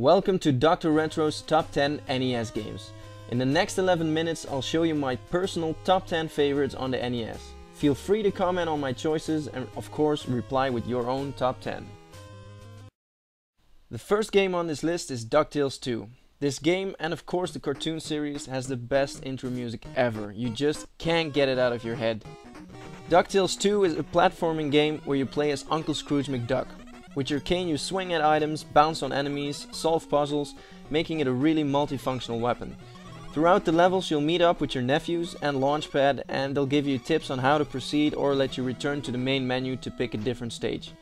Welcome to Dr. Retro's Top 10 NES games. In the next 11 minutes I'll show you my personal top 10 favorites on the NES. Feel free to comment on my choices and of course reply with your own top 10. The first game on this list is DuckTales 2. This game and of course the cartoon series has the best intro music ever. You just can't get it out of your head. DuckTales 2 is a platforming game where you play as Uncle Scrooge McDuck. With your cane you swing at items, bounce on enemies, solve puzzles, making it a really multifunctional weapon. Throughout the levels you'll meet up with your nephews and Launchpad and they'll give you tips on how to proceed or let you return to the main menu to pick a different stage.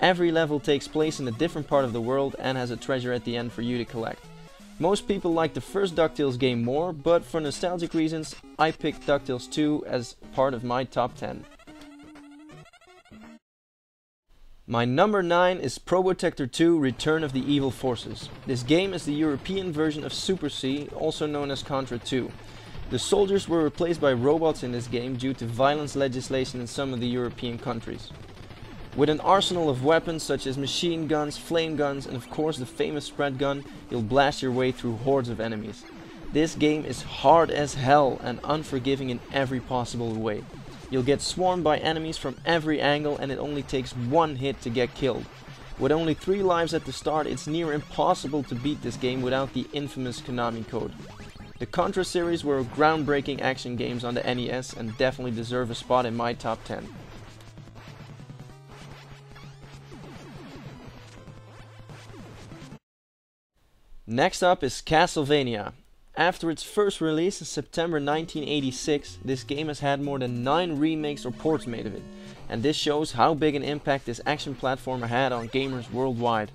Every level takes place in a different part of the world and has a treasure at the end for you to collect. Most people like the first DuckTales game more, but for nostalgic reasons I picked DuckTales 2 as part of my top 10. My number 9 is Probotector 2 Return of the Evil Forces. This game is the European version of Super C, also known as Contra 2. The soldiers were replaced by robots in this game due to violence legislation in some of the European countries. With an arsenal of weapons such as machine guns, flame guns and of course the famous spread gun, you'll blast your way through hordes of enemies. This game is hard as hell and unforgiving in every possible way. You'll get swarmed by enemies from every angle and it only takes one hit to get killed. With only 3 lives at the start, it's near impossible to beat this game without the infamous Konami code. The Contra series were groundbreaking action games on the NES and definitely deserve a spot in my top 10. Next up is Castlevania. After its first release in September 1986, this game has had more than 9 remakes or ports made of it, and this shows how big an impact this action platformer had on gamers worldwide.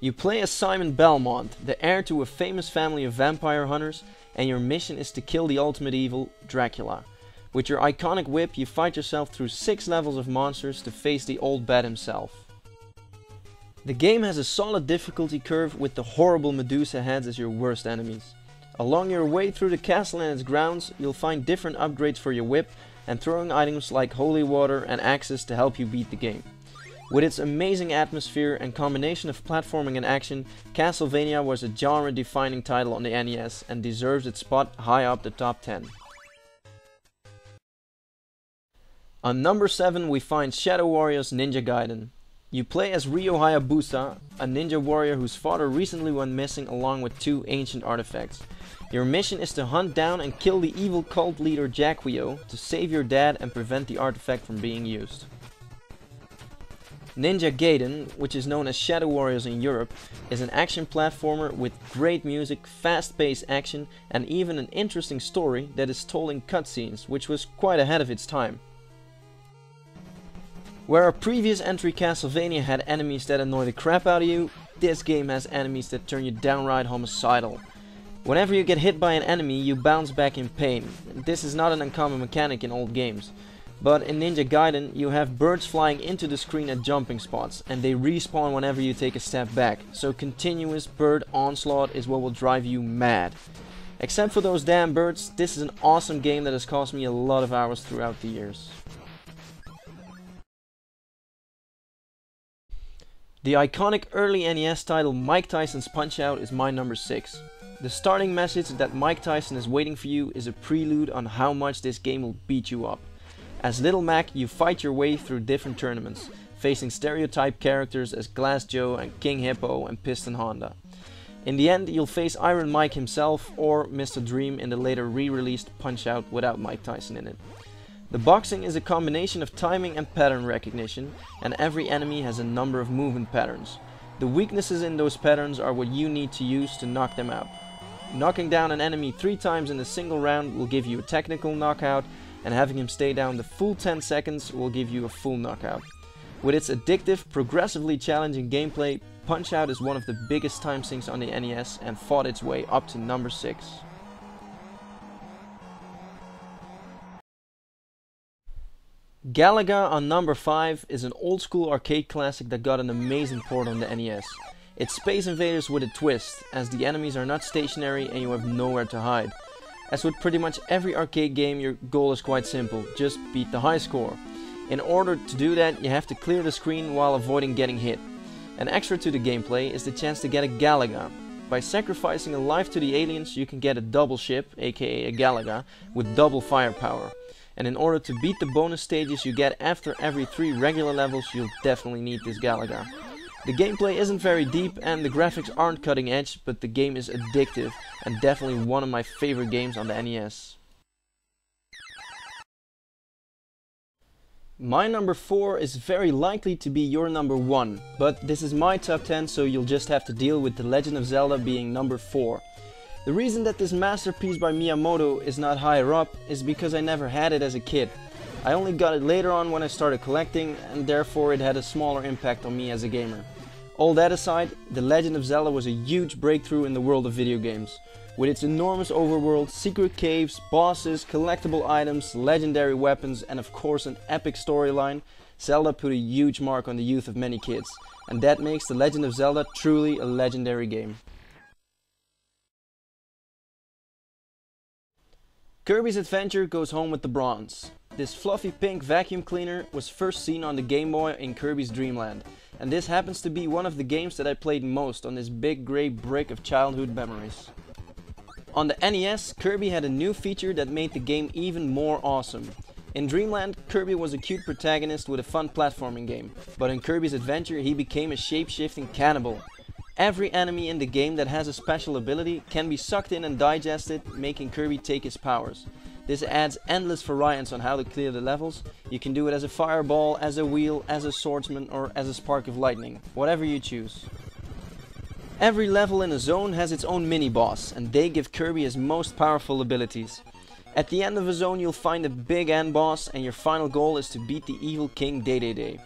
You play as Simon Belmont, the heir to a famous family of vampire hunters, and your mission is to kill the ultimate evil, Dracula. With your iconic whip, you fight yourself through 6 levels of monsters to face the old bat himself. The game has a solid difficulty curve with the horrible Medusa heads as your worst enemies. Along your way through the castle and its grounds, you'll find different upgrades for your whip and throwing items like holy water and axes to help you beat the game. With its amazing atmosphere and combination of platforming and action, Castlevania was a genre-defining title on the NES and deserves its spot high up the top 10. On number 7 we find Shadow Warriors Ninja Gaiden. You play as Ryo Hayabusa, a ninja warrior whose father recently went missing along with two ancient artifacts. Your mission is to hunt down and kill the evil cult leader Jaquio to save your dad and prevent the artifact from being used. Ninja Gaiden, which is known as Shadow Warriors in Europe, is an action platformer with great music, fast-paced action and even an interesting story that is told in cutscenes, which was quite ahead of its time. Where a previous entry Castlevania had enemies that annoy the crap out of you, this game has enemies that turn you downright homicidal. Whenever you get hit by an enemy, you bounce back in pain. This is not an uncommon mechanic in old games. But in Ninja Gaiden, you have birds flying into the screen at jumping spots, and they respawn whenever you take a step back, so continuous bird onslaught is what will drive you mad. Except for those damn birds, this is an awesome game that has cost me a lot of hours throughout the years. The iconic early NES title Mike Tyson's Punch-Out is my number 6. The starting message that Mike Tyson is waiting for you is a prelude on how much this game will beat you up. As Little Mac, you fight your way through different tournaments, facing stereotype characters as Glass Joe and King Hippo and Piston Honda. In the end, you'll face Iron Mike himself or Mr. Dream in the later re-released Punch-Out without Mike Tyson in it. The boxing is a combination of timing and pattern recognition, and every enemy has a number of movement patterns. The weaknesses in those patterns are what you need to use to knock them out. Knocking down an enemy 3 times in a single round will give you a technical knockout, and having him stay down the full 10 seconds will give you a full knockout. With its addictive, progressively challenging gameplay, Punch-Out is one of the biggest time sinks on the NES and fought its way up to number 6. Galaga on number 5 is an old school arcade classic that got an amazing port on the NES. It's Space Invaders with a twist, as the enemies are not stationary and you have nowhere to hide. As with pretty much every arcade game, your goal is quite simple, just beat the high score. In order to do that, you have to clear the screen while avoiding getting hit. An extra to the gameplay is the chance to get a Galaga. By sacrificing a life to the aliens, you can get a double ship, aka a Galaga, with double firepower. And in order to beat the bonus stages you get after every 3 regular levels, you'll definitely need this Galaga. The gameplay isn't very deep and the graphics aren't cutting edge, but the game is addictive and definitely one of my favorite games on the NES. My number 4 is very likely to be your number 1, but this is my top 10 so you'll just have to deal with The Legend of Zelda being number 4. The reason that this masterpiece by Miyamoto is not higher up is because I never had it as a kid. I only got it later on when I started collecting and therefore it had a smaller impact on me as a gamer. All that aside, The Legend of Zelda was a huge breakthrough in the world of video games. With its enormous overworld, secret caves, bosses, collectible items, legendary weapons and of course an epic storyline, Zelda put a huge mark on the youth of many kids. And that makes The Legend of Zelda truly a legendary game. Kirby's Adventure goes home with the bronze. This fluffy pink vacuum cleaner was first seen on the Game Boy in Kirby's Dream Land, and this happens to be one of the games that I played most on this big grey brick of childhood memories. On the NES, Kirby had a new feature that made the game even more awesome. In Dreamland, Kirby was a cute protagonist with a fun platforming game, but in Kirby's Adventure he became a shape-shifting cannibal. Every enemy in the game that has a special ability can be sucked in and digested, making Kirby take his powers. This adds endless variance on how to clear the levels. You can do it as a fireball, as a wheel, as a swordsman or as a spark of lightning, whatever you choose. Every level in a zone has its own mini-boss, and they give Kirby his most powerful abilities. At the end of a zone you'll find a big end boss and your final goal is to beat the evil King Dedede.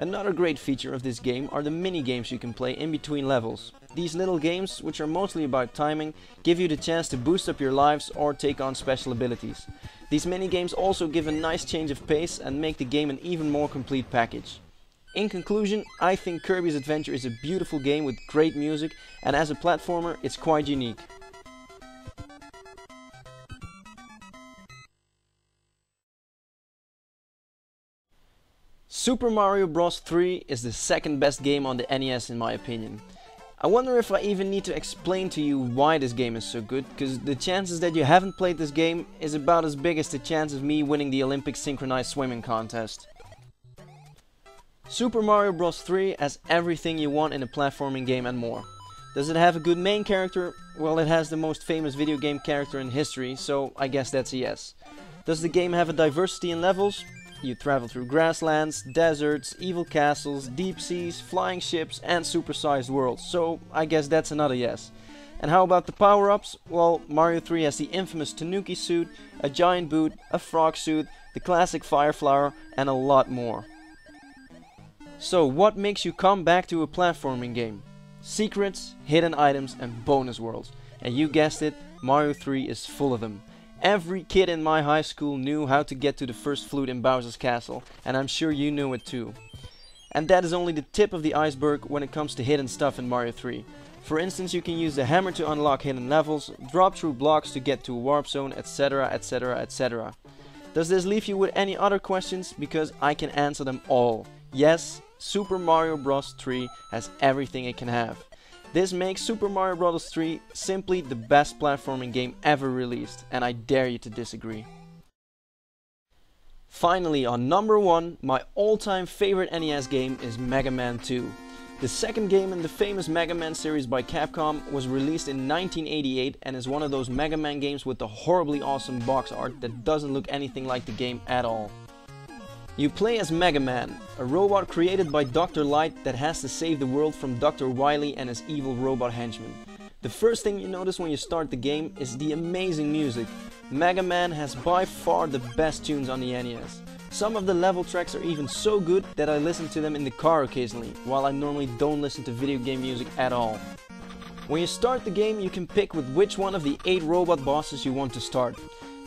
Another great feature of this game are the mini games you can play in between levels. These little games, which are mostly about timing, give you the chance to boost up your lives or take on special abilities. These mini games also give a nice change of pace and make the game an even more complete package. In conclusion, I think Kirby's Adventure is a beautiful game with great music and as a platformer it's quite unique. Super Mario Bros 3 is the second best game on the NES in my opinion. I wonder if I even need to explain to you why this game is so good, because the chances that you haven't played this game is about as big as the chance of me winning the Olympic synchronized swimming contest. Super Mario Bros. 3 has everything you want in a platforming game and more. Does it have a good main character? Well, it has the most famous video game character in history, so I guess that's a yes. Does the game have a diversity in levels? You travel through grasslands, deserts, evil castles, deep seas, flying ships and supersized worlds, so I guess that's another yes. And how about the power-ups? Well, Mario 3 has the infamous Tanuki suit, a giant boot, a frog suit, the classic fire flower and a lot more. So what makes you come back to a platforming game? Secrets, hidden items and bonus worlds. And you guessed it, Mario 3 is full of them. Every kid in my high school knew how to get to the first flute in Bowser's castle, and I'm sure you knew it too. And that is only the tip of the iceberg when it comes to hidden stuff in Mario 3. For instance, you can use the hammer to unlock hidden levels, drop through blocks to get to a warp zone, etc, etc, etc. Does this leave you with any other questions? Because I can answer them all. Yes, Super Mario Bros. 3 has everything it can have. This makes Super Mario Bros. 3 simply the best platforming game ever released, and I dare you to disagree. Finally, on number 1, my all-time favorite NES game is Mega Man 2. The second game in the famous Mega Man series by Capcom was released in 1988 and is one of those Mega Man games with the horribly awesome box art that doesn't look anything like the game at all. You play as Mega Man, a robot created by Dr. Light that has to save the world from Dr. Wily and his evil robot henchmen. The first thing you notice when you start the game is the amazing music. Mega Man has by far the best tunes on the NES. Some of the level tracks are even so good that I listen to them in the car occasionally, while I normally don't listen to video game music at all. When you start the game you can pick with which one of the 8 robot bosses you want to start.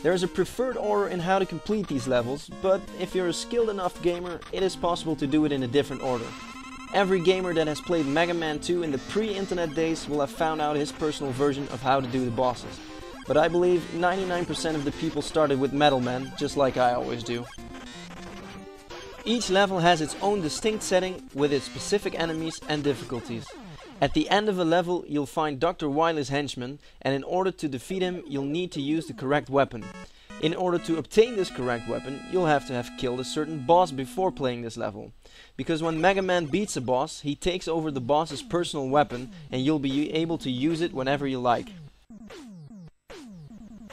There is a preferred order in how to complete these levels, but if you're a skilled enough gamer, it is possible to do it in a different order. Every gamer that has played Mega Man 2 in the pre-internet days will have found out his personal version of how to do the bosses. But I believe 99% of the people started with Metal Man, just like I always do. Each level has its own distinct setting with its specific enemies and difficulties. At the end of a level you'll find Dr. Wily's henchman and in order to defeat him you'll need to use the correct weapon. In order to obtain this correct weapon, you'll have to have killed a certain boss before playing this level. Because when Mega Man beats a boss, he takes over the boss's personal weapon and you'll be able to use it whenever you like.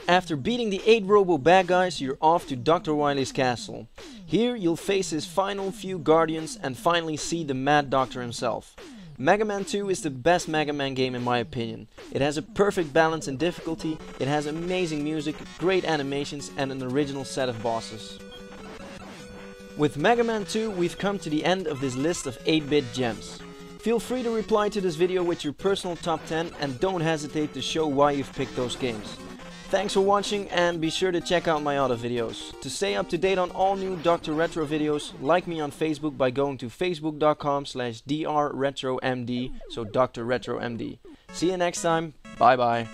After beating the 8 robo bad guys, you're off to Dr. Wily's castle. Here you'll face his final few guardians and finally see the Mad Doctor himself. Mega Man 2 is the best Mega Man game in my opinion. It has a perfect balance in difficulty, it has amazing music, great animations and an original set of bosses. With Mega Man 2 we've come to the end of this list of 8-bit gems. Feel free to reply to this video with your personal top 10 and don't hesitate to show why you've picked those games. Thanks for watching and be sure to check out my other videos. To stay up to date on all new Dr. Retro videos, like me on Facebook by going to facebook.com slash drretromd, so Dr. Retro MD. See you next time, bye bye.